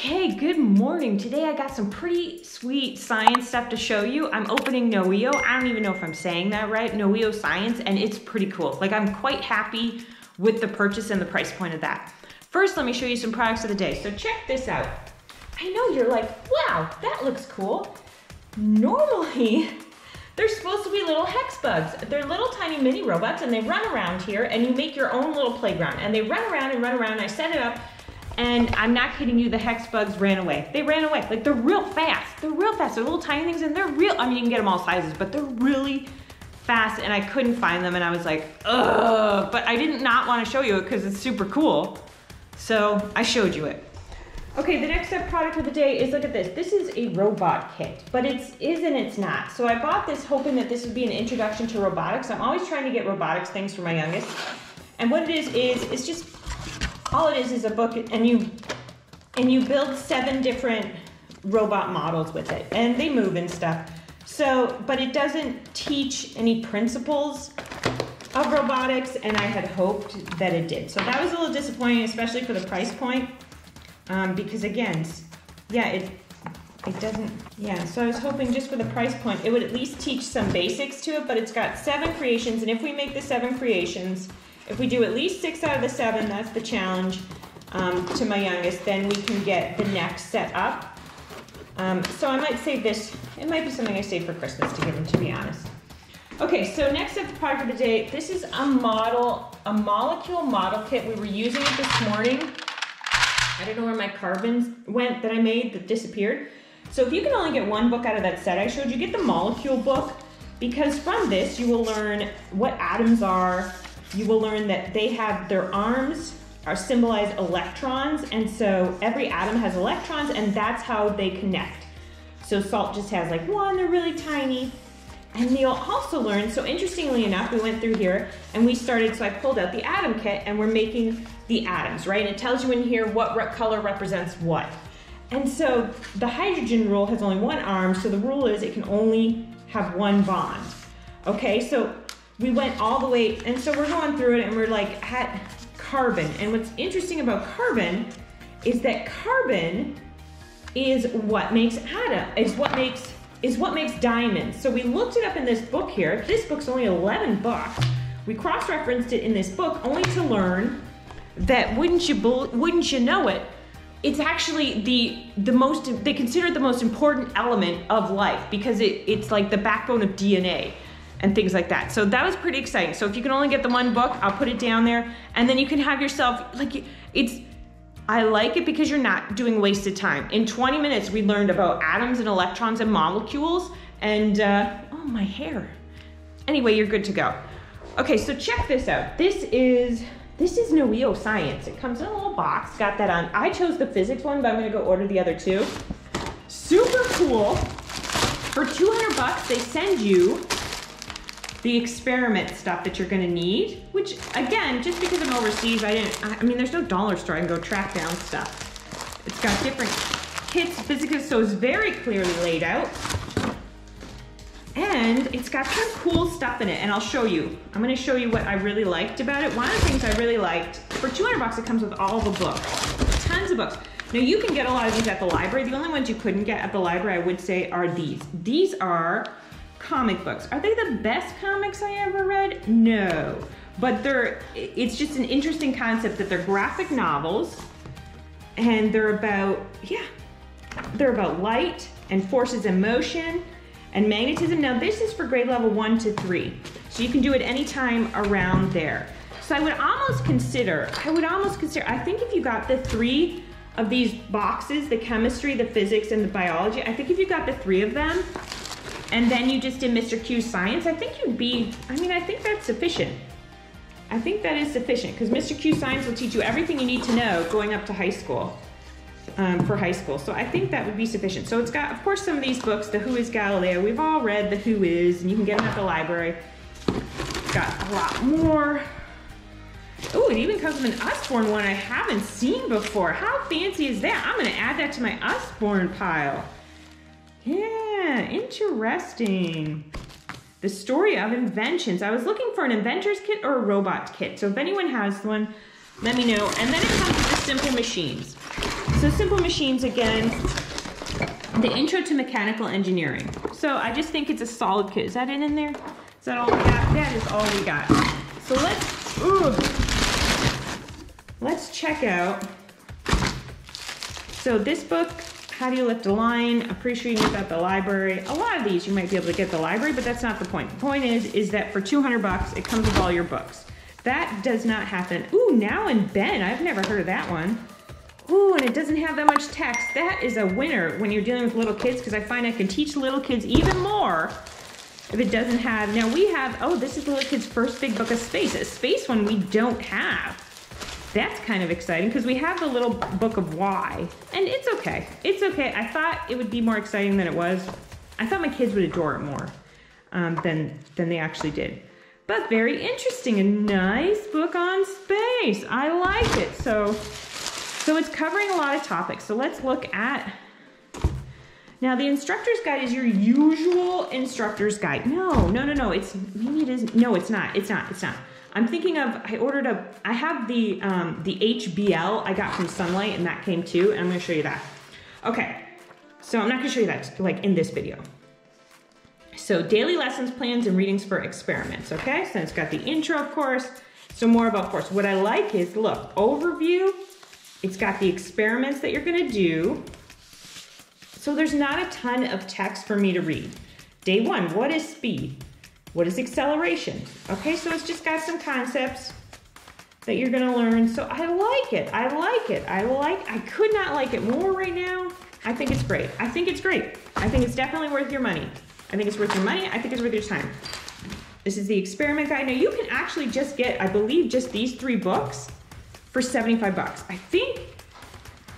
Okay, good morning. Today I got some pretty sweet science stuff to show you. I'm opening Noeo. I don't even know if I'm saying that right. Noeo Science, and it's pretty cool. Like I'm quite happy with the purchase and the price point of that. First, let me show you some products of the day. So check this out. I know you're like, wow, that looks cool. Normally, they're supposed to be little hex bugs. They're little tiny mini robots and they run around here and you make your own little playground. And they run around and run around I set it up and I'm not kidding you, the hex bugs ran away. They ran away. Like they're real fast. They're real fast. They're little tiny things and they're real. I mean, you can get them all sizes, but they're really fast and I couldn't find them and I was like, ugh. But I did not want to show you it because it's super cool. So I showed you it. Okay, the next up product of the day is, look at this. This is a robot kit, but it's is and it's not. So I bought this hoping that this would be an introduction to robotics. I'm always trying to get robotics things for my youngest. And what it is, is it's just all it is is a book and you and you build seven different robot models with it and they move and stuff. So but it doesn't teach any principles of robotics and i had hoped that it did. So that was a little disappointing especially for the price point um, because again yeah it it doesn't yeah so i was hoping just for the price point it would at least teach some basics to it but it's got seven creations and if we make the seven creations if we do at least six out of the seven, that's the challenge um, to my youngest, then we can get the next set up. Um, so I might save this, it might be something I save for Christmas to give him, to be honest. Okay, so next up, the product of the day, this is a model, a molecule model kit. We were using it this morning. I don't know where my carbons went that I made that disappeared. So if you can only get one book out of that set I showed you, get the molecule book because from this you will learn what atoms are, you will learn that they have their arms are symbolized electrons, and so every atom has electrons, and that's how they connect. So salt just has like one, they're really tiny. And you'll also learn, so interestingly enough, we went through here and we started, so I pulled out the atom kit and we're making the atoms, right? And it tells you in here what re color represents what. And so the hydrogen rule has only one arm, so the rule is it can only have one bond. Okay, so we went all the way, and so we're going through it and we're like at carbon. And what's interesting about carbon is that carbon is what makes atom, is what makes is what makes diamonds. So we looked it up in this book here. This book's only 11 bucks. We cross-referenced it in this book only to learn that wouldn't you wouldn't you know it, it's actually the the most they consider it the most important element of life because it, it's like the backbone of DNA and things like that. So that was pretty exciting. So if you can only get the one book, I'll put it down there and then you can have yourself like it's I like it because you're not doing wasted time. In 20 minutes, we learned about atoms and electrons and molecules and uh, oh, my hair. Anyway, you're good to go. Okay, so check this out. This is this is Noeo Science. It comes in a little box. Got that on. I chose the physics one, but I'm gonna go order the other two. Super cool. For 200 bucks, they send you the experiment stuff that you're gonna need, which again, just because I'm overseas, I didn't, I mean, there's no dollar store I can go track down stuff. It's got different kits, physically, so it's very clearly laid out. And it's got some cool stuff in it, and I'll show you. I'm gonna show you what I really liked about it. One of the things I really liked, for 200 bucks, it comes with all the books, tons of books. Now you can get a lot of these at the library. The only ones you couldn't get at the library, I would say, are these. These are comic books. Are they the best comics I ever read? No. But they're, it's just an interesting concept that they're graphic novels and they're about, yeah, they're about light and forces and motion and magnetism. Now this is for grade level one to three. So you can do it anytime around there. So I would almost consider, I would almost consider, I think if you got the three of these boxes, the chemistry, the physics, and the biology, I think if you got the three of them, and then you just did Mr. Q science, I think you'd be, I mean, I think that's sufficient. I think that is sufficient because Mr. Q science will teach you everything you need to know going up to high school. Um, for high school. So I think that would be sufficient. So it's got, of course, some of these books, The Who is Galileo. We've all read The Who is, and you can get them at the library. It's got a lot more. Oh, it even comes with an Usborne one I haven't seen before. How fancy is that? I'm gonna add that to my Usborne pile. Yeah, interesting. The story of inventions. I was looking for an inventor's kit or a robot kit. So if anyone has one, let me know. And then it comes with the simple machines. So Simple Machines again, the intro to mechanical engineering. So I just think it's a solid kit. Is that it in there? Is that all we got? That is all we got. So let's, ooh, let's check out. So this book, How Do You Lift a Lion? I'm pretty sure you get at the library. A lot of these you might be able to get the library, but that's not the point. The point is, is that for 200 bucks, it comes with all your books. That does not happen. Ooh, Now and Ben. I've never heard of that one. Ooh, and it doesn't have that much text. That is a winner when you're dealing with little kids because I find I can teach little kids even more if it doesn't have. Now we have, oh, this is the little kid's first big book of space. A space one we don't have. That's kind of exciting because we have the little book of why. And it's okay. It's okay. I thought it would be more exciting than it was. I thought my kids would adore it more um, than, than they actually did. But very interesting. A nice book on space. I like it. So, so it's covering a lot of topics. So let's look at now the instructor's guide is your usual instructor's guide. No, no, no, no. It's maybe it is. No, it's not. It's not. It's not. I'm thinking of, I ordered a, I have the, um, the HBL I got from Sonlight and that came too, and I'm gonna show you that. Okay, so I'm not gonna show you that like in this video. So daily lessons, plans, and readings for experiments, okay? So it's got the intro, of course, so more about course. What I like is, look, overview, it's got the experiments that you're gonna do. So there's not a ton of text for me to read. Day one, what is speed? What is acceleration? Okay, so it's just got some concepts that you're gonna learn. So I like it, I like it, I like, I could not like it more right now. I think it's great, I think it's great. I think it's definitely worth your money. I think it's worth your money, I think it's worth your time. This is the experiment guide. Now you can actually just get, I believe, just these three books for 75 bucks. I think,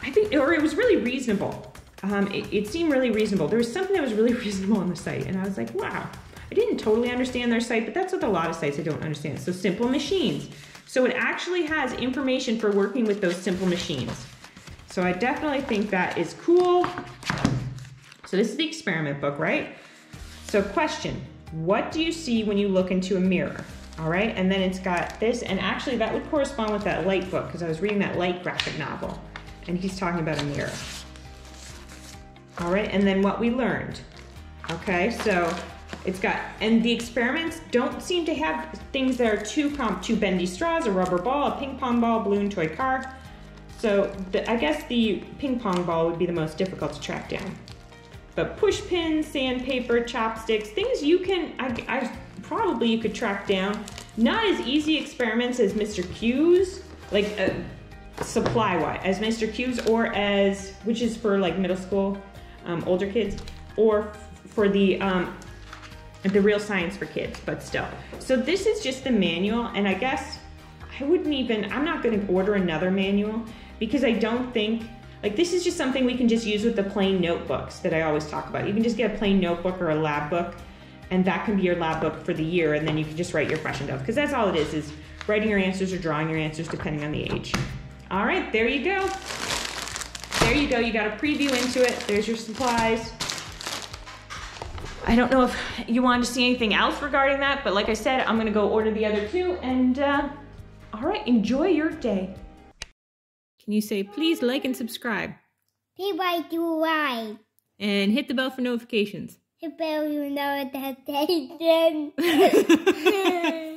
I think, or it was really reasonable. Um, it, it seemed really reasonable. There was something that was really reasonable on the site, and I was like, wow, I didn't totally understand their site, but that's with a lot of sites I don't understand. So simple machines. So it actually has information for working with those simple machines. So I definitely think that is cool. So this is the experiment book, right? So question, what do you see when you look into a mirror? All right, and then it's got this, and actually that would correspond with that light book because I was reading that light graphic novel and he's talking about a mirror. All right, and then what we learned. Okay, so it's got, and the experiments don't seem to have things that are too comp, two bendy straws, a rubber ball, a ping pong ball, balloon toy car. So the, I guess the ping pong ball would be the most difficult to track down. But push pins, sandpaper, chopsticks, things you can, I, I probably you could track down. Not as easy experiments as Mr. Q's, like uh, supply-wise, as Mr. Q's or as, which is for like middle school, um, older kids, or for the um, the real science for kids, but still. So this is just the manual, and I guess I wouldn't even, I'm not gonna order another manual because I don't think, like this is just something we can just use with the plain notebooks that I always talk about. You can just get a plain notebook or a lab book, and that can be your lab book for the year, and then you can just write your question down, because that's all it is, is writing your answers or drawing your answers depending on the age. All right, there you go. There you go, you got a preview into it. There's your supplies. I don't know if you wanted to see anything else regarding that, but like I said, I'm gonna go order the other two and uh, all right, enjoy your day. Can you say please like and subscribe? Please like do like. And hit the bell for notifications. Hit bell you know notification.